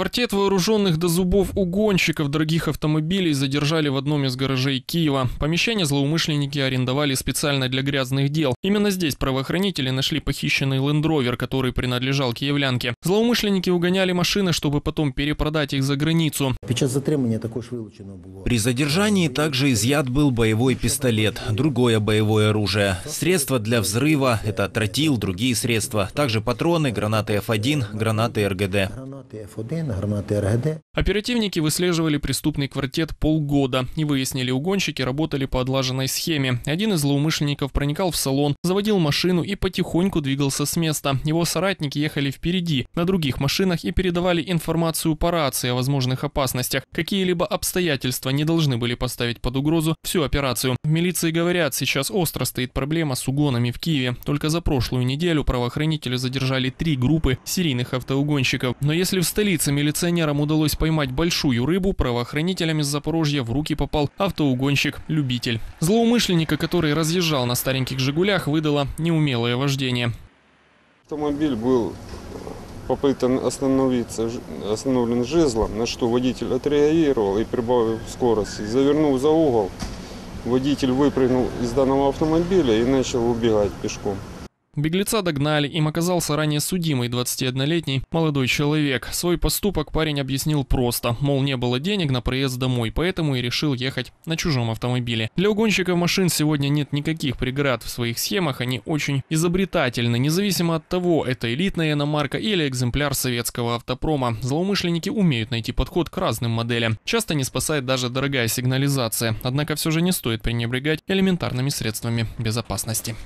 Квартет вооруженных до зубов угонщиков дорогих автомобилей задержали в одном из гаражей Киева. Помещение злоумышленники арендовали специально для грязных дел. Именно здесь правоохранители нашли похищенный лендровер, который принадлежал киевлянке. Злоумышленники угоняли машины, чтобы потом перепродать их за границу. При задержании также изъят был боевой пистолет, другое боевое оружие, средства для взрыва, это тротил, другие средства, также патроны, гранаты F1, гранаты РГД. Гранати F1, гранати РГД. Оперативники выслеживали преступный квартет полгода и выяснили, угонщики работали по отлаженной схеме. Один из злоумышленников проникал в салон, заводил машину и потихоньку двигался с места. Его соратники ехали впереди, на других машинах и передавали информацию по рации о возможных опасностях. Какие-либо обстоятельства не должны были поставить под угрозу всю операцию. В милиции говорят, сейчас остро стоит проблема с угонами в Киеве. Только за прошлую неделю правоохранители задержали три группы серийных автоугонщиков. Но если в столице милиционерам удалось поймать большую рыбу, правоохранителям из Запорожья в руки попал автоугонщик-любитель. Злоумышленника, который разъезжал на стареньких «Жигулях», выдало неумелое вождение. Автомобиль был попытан остановиться, остановлен жезлом, на что водитель отреагировал и прибавил скорости. Завернув за угол, водитель выпрыгнул из данного автомобиля и начал убегать пешком. Беглеца догнали, им оказался ранее судимый 21-летний молодой человек. Свой поступок парень объяснил просто, мол, не было денег на проезд домой, поэтому и решил ехать на чужом автомобиле. Для угонщиков машин сегодня нет никаких преград в своих схемах, они очень изобретательны, независимо от того, это элитная иномарка или экземпляр советского автопрома. Злоумышленники умеют найти подход к разным моделям. Часто не спасает даже дорогая сигнализация, однако все же не стоит пренебрегать элементарными средствами безопасности.